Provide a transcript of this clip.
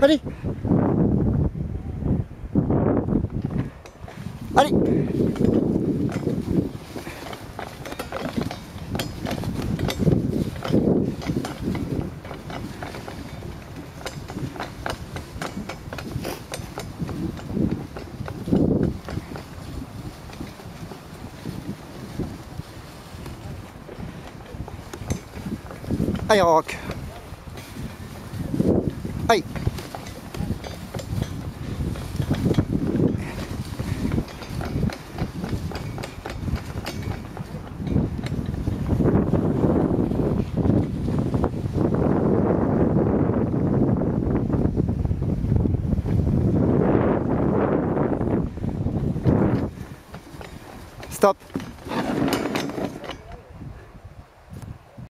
Allez Allez Allez, rock. Allez. スト